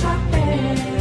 shopping.